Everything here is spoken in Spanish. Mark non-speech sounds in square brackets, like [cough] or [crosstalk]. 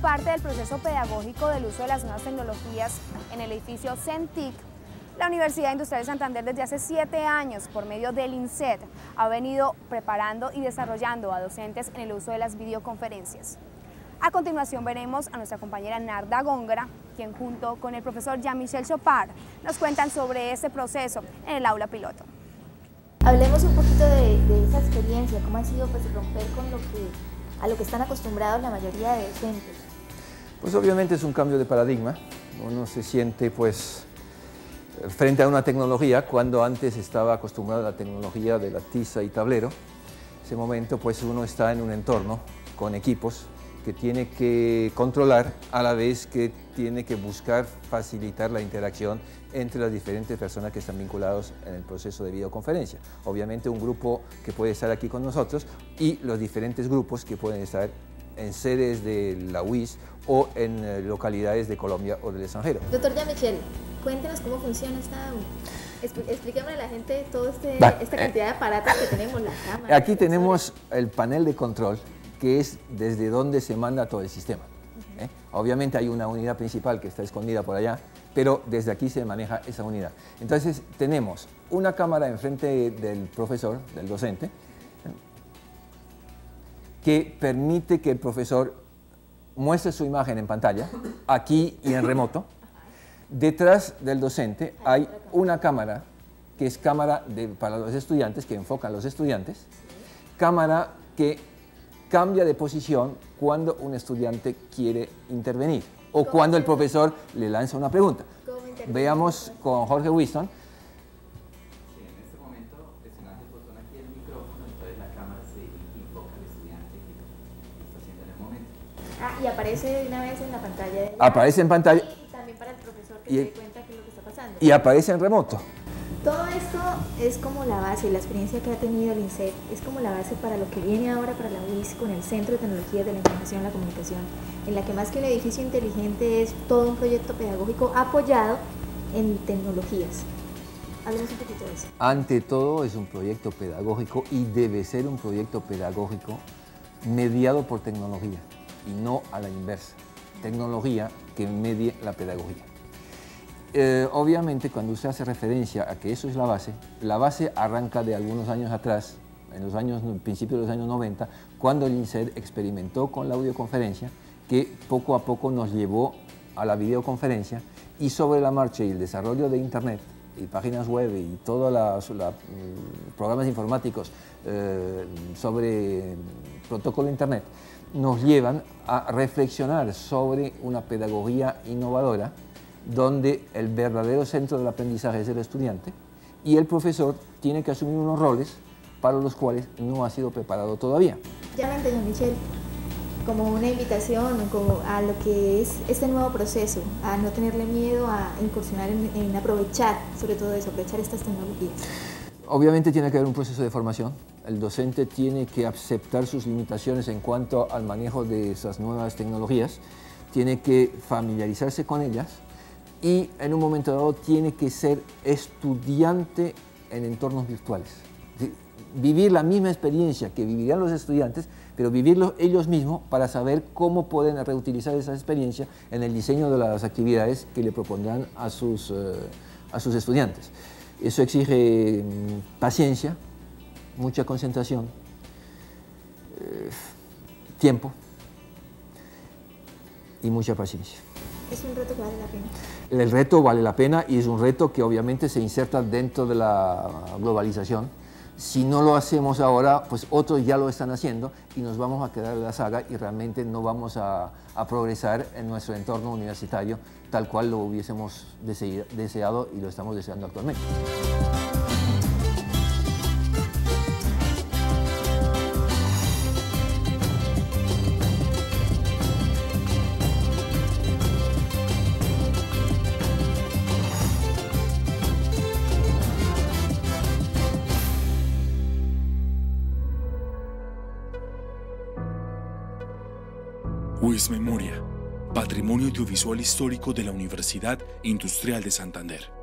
Parte del proceso pedagógico del uso de las nuevas tecnologías en el edificio CENTIC, la Universidad Industrial de Santander desde hace siete años, por medio del INSET, ha venido preparando y desarrollando a docentes en el uso de las videoconferencias. A continuación veremos a nuestra compañera Narda Góngora, quien junto con el profesor Jean-Michel Chopard nos cuentan sobre este proceso en el aula piloto. Hablemos un poquito de, esa experiencia, cómo ha sido pues, romper con lo que, a lo que están acostumbrados la mayoría de docentes. Pues obviamente es un cambio de paradigma, uno se siente pues frente a una tecnología cuando antes estaba acostumbrado a la tecnología de la tiza y tablero. Ese momento pues uno está en un entorno con equipos que tiene que controlar a la vez que tiene que buscar facilitar la interacción entre las diferentes personas que están vinculados en el proceso de videoconferencia. Obviamente un grupo que puede estar aquí con nosotros y los diferentes grupos que pueden estar en sedes de la UIS o en eh, localidades de Colombia o del extranjero. Doctor Yamichel, cuéntenos cómo funciona esta... Explíqueme a la gente toda este, esta cantidad de aparatos que tenemos, la cámara. [laughs] Aquí tenemos el panel de control, que es desde donde se manda todo el sistema. ¿eh? Obviamente hay una unidad principal que está escondida por allá, pero desde aquí se maneja esa unidad. Entonces tenemos una cámara enfrente del profesor, del docente, ¿eh? que permite que el profesor muestre su imagen en pantalla, aquí y en remoto, Detrás del docente hay una cámara, que es cámara para los estudiantes, que enfoca a los estudiantes, cámara que cambia de posición cuando un estudiante quiere intervenir o cuando el profesor le lanza una pregunta. Veamos con Jorge Winston. Ah, y aparece de una vez en la pantalla. Aparece en pantalla y, cuenta qué es lo que está pasando. Y aparece en remoto. Todo esto es como la base, la experiencia que ha tenido el INSET, es como la base para lo que viene ahora para la UIS con el Centro de Tecnologías de la Información y la Comunicación, en la que más que un edificio inteligente es todo un proyecto pedagógico apoyado en tecnologías. Hablemos un poquito de eso. Ante todo es un proyecto pedagógico y debe ser un proyecto pedagógico mediado por tecnología y no a la inversa. Tecnología que medie la pedagogía. Eh, obviamente cuando usted hace referencia a que eso es la base, la base arranca de algunos años atrás, en los años, principios de los años 90, cuando el INSER experimentó con la audioconferencia, que poco a poco nos llevó a la videoconferencia y sobre la marcha y el desarrollo de Internet y páginas web y todos los mm, programas informáticos eh, sobre protocolo Internet, nos llevan a reflexionar sobre una pedagogía innovadora donde el verdadero centro del aprendizaje es el estudiante y el profesor tiene que asumir unos roles para los cuales no ha sido preparado todavía. Ya me entendió Michelle, como una invitación como a lo que es este nuevo proceso, a no tenerle miedo a incursionar en, en aprovechar, sobre todo eso, aprovechar estas tecnologías. Obviamente tiene que haber un proceso de formación. El docente tiene que aceptar sus limitaciones en cuanto al manejo de esas nuevas tecnologías, tiene que familiarizarse con ellas, y en un momento dado tiene que ser estudiante en entornos virtuales. Vivir la misma experiencia que vivirían los estudiantes, pero vivirlo ellos mismos para saber cómo pueden reutilizar esa experiencia en el diseño de las actividades que le propondrán a sus, eh, a sus estudiantes. Eso exige mm, paciencia, mucha concentración, eh, tiempo y mucha paciencia. Es un reto que vale la pena. El reto vale la pena y es un reto que obviamente se inserta dentro de la globalización. Si no lo hacemos ahora, pues otros ya lo están haciendo y nos vamos a quedar en la saga y realmente no vamos a, a progresar en nuestro entorno universitario tal cual lo hubiésemos deseado y lo estamos deseando actualmente. UIS Memoria, Patrimonio Audiovisual Histórico de la Universidad Industrial de Santander.